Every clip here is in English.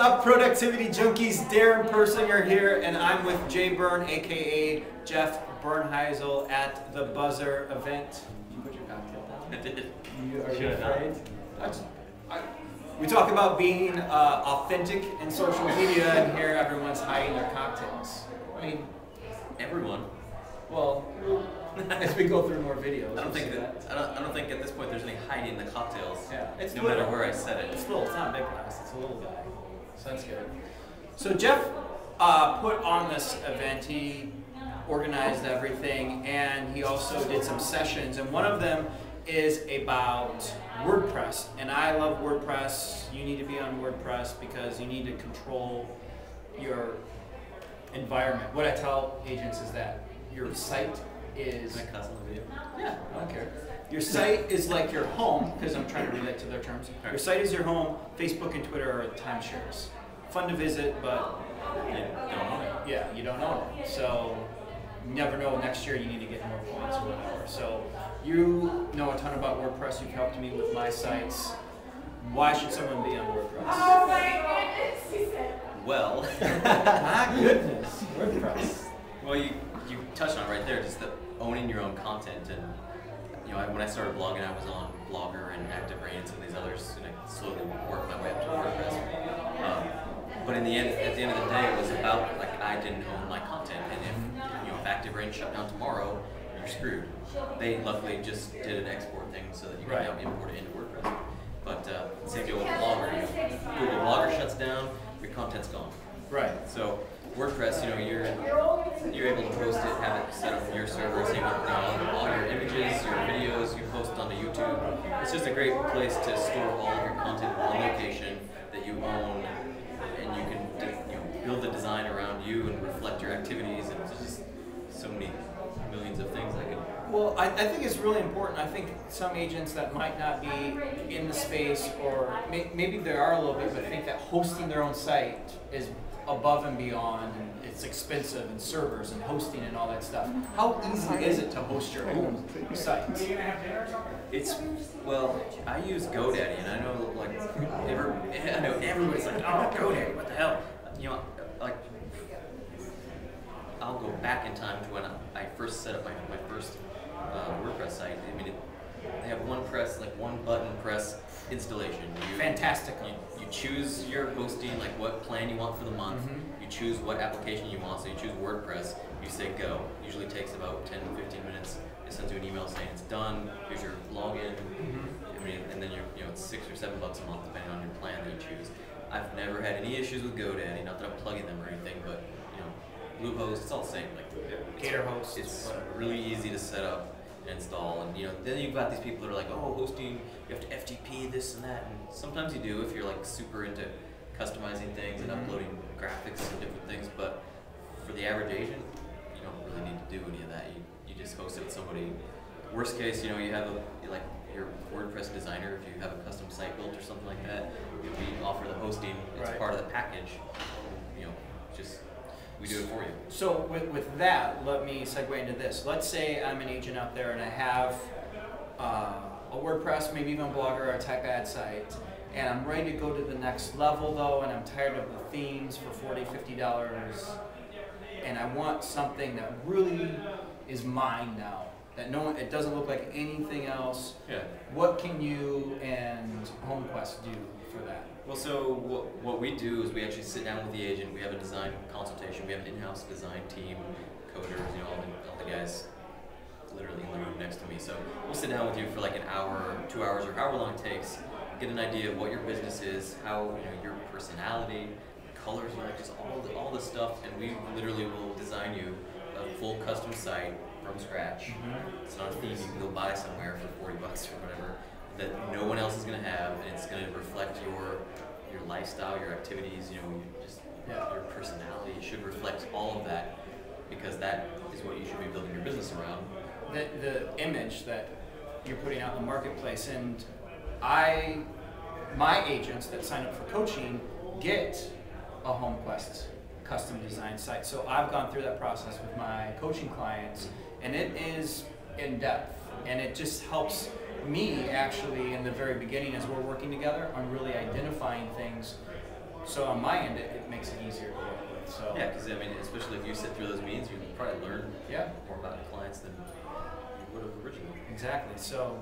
up, productivity junkies? Darin Persinger here, and I'm with JBern, aka Jeff Bernheisel, at the Buzzer event. Did you put your cocktail down? I did. You, are you afraid? I just- I- we talk about being uh, authentic in social media, and here everyone's hiding their cocktails. I mean, Everyone. well, as we go through more videos, I don't think see that, I don't, I don't think at this point there's any hiding the cocktails. Yeah, it's no little. matter where I set it. It's it. little. It's not a big glass. It's a little guy. So that's good. So Jeff uh, put on this event. He organized everything, and he also did some sessions. And one of them is about WordPress. And I love WordPress. You need to be on WordPress because you need to control your environment. What I tell agents is that your site is Can I cuss on video? yeah, I don't care. Your site is like your home, because I'm trying to relate to their terms. Your site is your home. Facebook and Twitter are timeshares. Fun to visit, but You don't own it. yeah, you don't own it. So you never know. Next year you need to get more points or whatever. So you know a ton about WordPress. You've helped me with my sites. Why should someone be on WordPress? Oh my goodness! Well, My goodness, WordPress. well, you you touched on it right there, just the owning your own content, and you know, I, when I started blogging, I was on Blogger and Active Rain and some of these others, and I slowly worked my way up to WordPress. Um, but in the end, at the end of the day, it was about like I didn't own my content, and if you know if Active Rain shut down tomorrow, you're screwed. They luckily just did an export thing so that you can Right. now import it into WordPress. But uh, same deal with Blogger. You know, Google Blogger shuts down, your content's gone. Right. So WordPress, you know, you're you're able to post it, have it set up for your server, same with uh, all your images, your videos, you post onto YouTube. It's just a great place to store all of your content in one location that you own, and you can you know build the design around you and reflect your activities, and it's just so many millions of things I could. Well, I, I think it's really important. I think some agents that might not be in the space, or may, maybe they are a little bit, but think that hosting their own site is above and beyond, it's expensive, and servers and hosting and all that stuff. How easy is it to host your own site? It's well, I use GoDaddy, and I know like ever, I know everybody's like, oh, GoDaddy, what the hell? You know, like I'll go back in time to when I first set up my, my first uh, WordPress site. I mean, it, they have one press, like one button press installation. You, Fantastic. You, you choose your hosting, like what plan you want for the month. Mhm. You choose what application you want. So you choose WordPress. You say go. Usually takes about 10 to 15 minutes. It sends you an email saying it's done. Here's your login. I mean, and then you're, you know, it's six or seven bucks a month depending on your plan that you choose. I've never had any issues with GoDaddy. Not that I'm plugging them or anything, but you know, Bluehost, it's all the same. Like it's- Caterhost, It's whatever. really easy to set up and install, and you know, then you've got these people that are like, oh, hosting, you have to FTP this and that, and sometimes you do if you're like super into customizing things and Mhm. uploading graphics and different things, but for the average agent, you don't really need to do any of that. You, you just host it with somebody. Worst case, you know, you have a like your WordPress designer. If you have a custom site built or something like that, we offer the hosting. It's Right. part of the package. You know, just we do it for you. So with, with that, let me segue into this. Let's say I'm an agent out there and I have uh, a WordPress, maybe even a blogger or a tech ad site, and I'm ready to go to the next level though, and I'm tired of the themes for 40 $50, and I want something that really is mine now. That no one, it doesn't look like anything else. Yeah. What can you and HomeQuest do for that? Well, so what, what we do is we actually sit down with the agent. We have a design consultation. We have an in-house design team, coders, you know, all the, all the guys literally in the room next to me. So we'll sit down with you for like an hour, two hours, or however long it takes. Get an idea of what your business is, how you know your personality, colors you like, just all the, all the stuff, and we literally will design you a full custom site from scratch. It's not a theme you can go buy somewhere for forty bucks or whatever that no one else is gonna have, and it's gonna reflect your your lifestyle, your activities, you know, your, just Yeah. your personality. It should reflect all of that because that is what you should be building your business around. the, the image that you're putting out in the marketplace. And I, my agents that sign up for coaching get a HomeQuest custom design. site. So I've gone through that process with my coaching clients, and it is in depth, and it just helps me actually in the very beginning as we're working together on really identifying things. So on my end, it, it makes it easier to work with. So Yeah, because I mean, especially if you sit through those meetings, you probably learn yeah. more about your clients than you would have originally. Exactly. So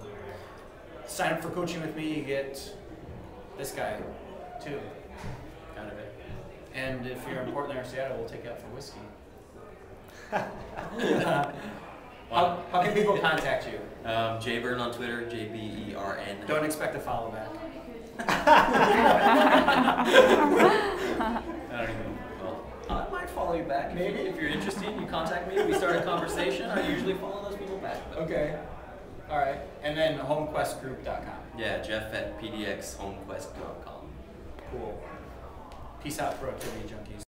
sign up for coaching with me. You get this guy too. Kind of it. And if you're in Portland or Seattle, we'll take you out for whiskey. how, how can people contact you? Um, JBern on Twitter, J B E R N. Don't expect a follow back. I don't even. Well, I might follow you back. Maybe. If you're interested, you contact me. We start a conversation. I usually follow those people back. But Okay. All right. And then homequestgroup.com. Yeah, Jeff at pdxhomequest.com. Cool. Peace out, productivity junkies.